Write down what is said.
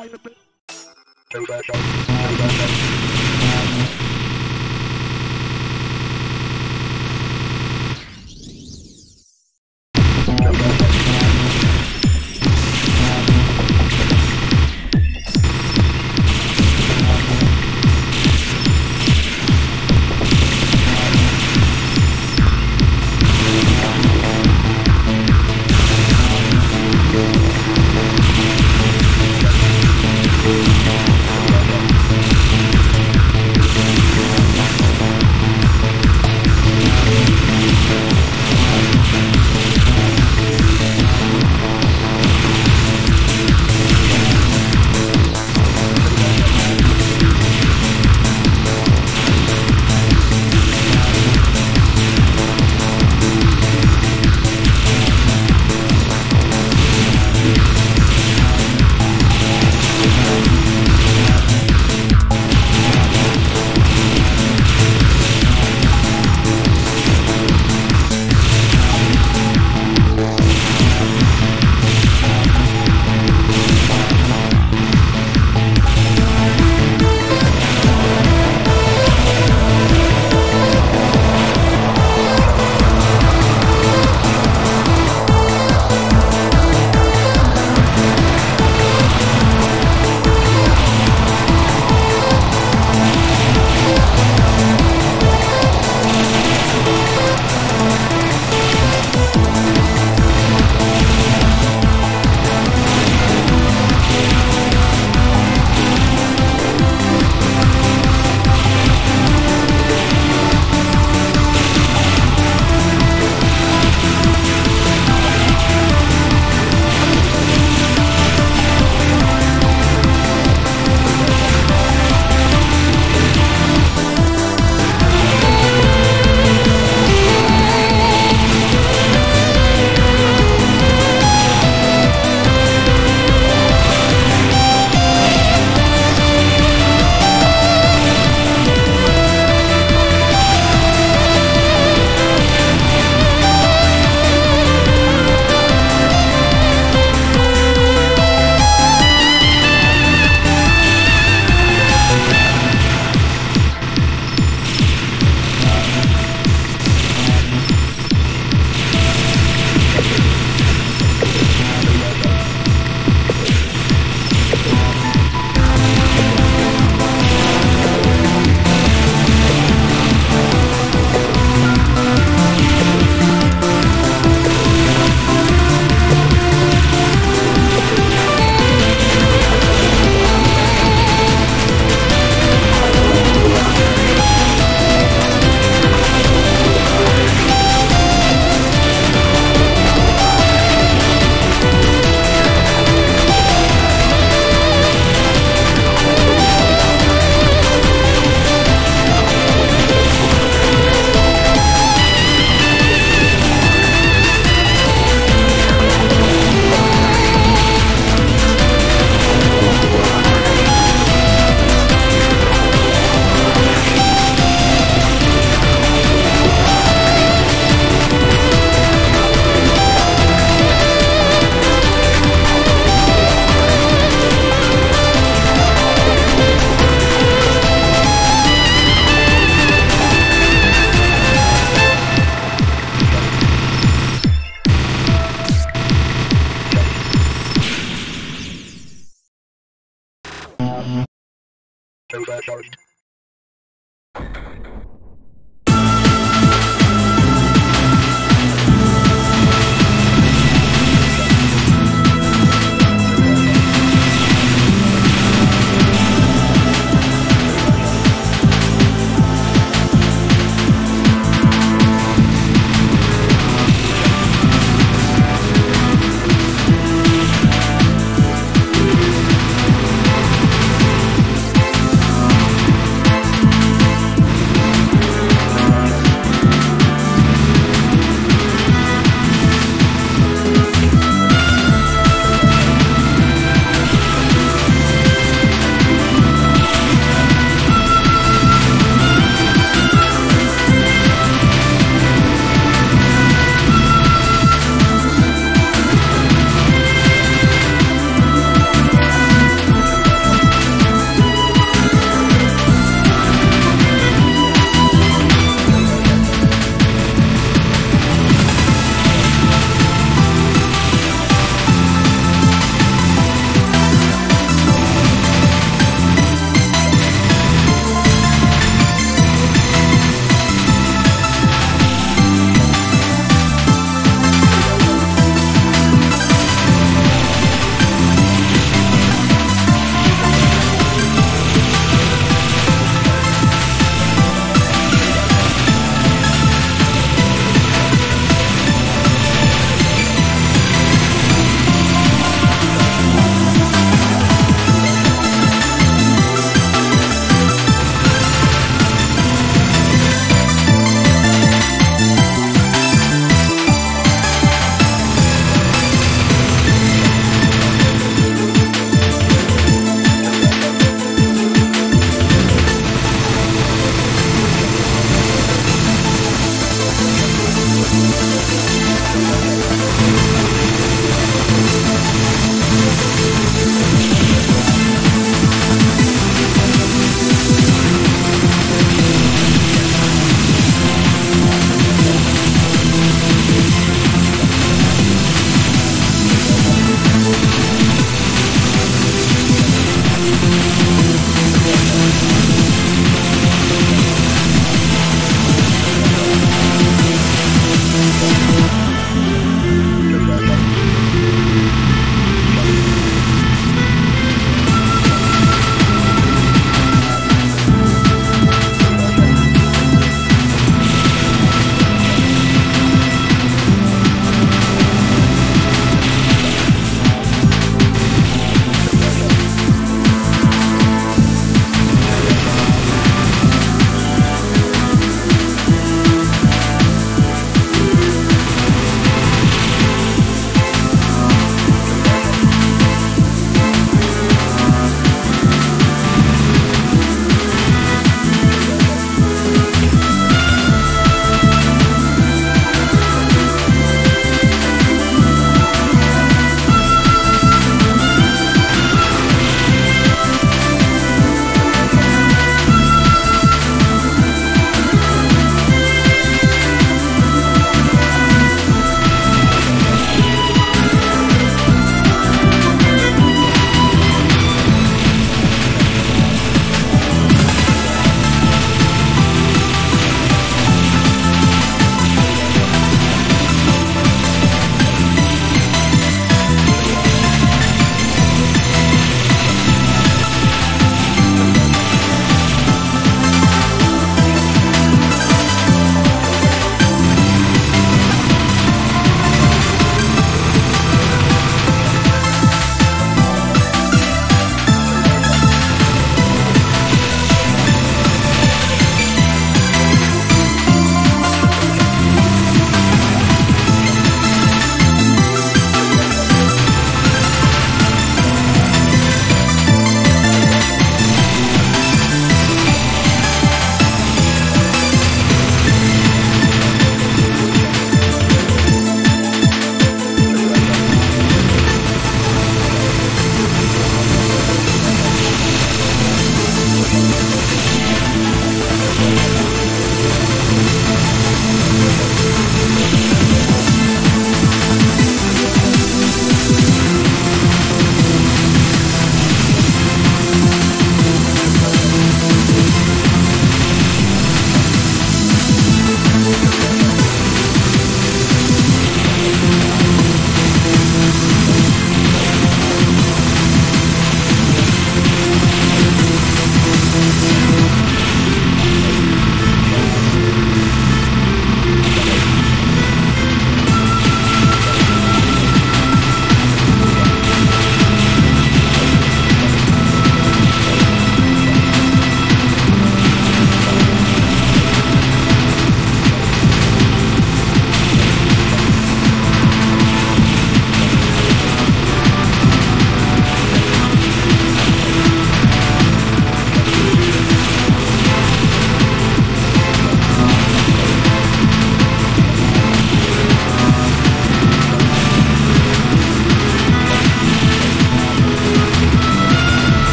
Go back, Arden.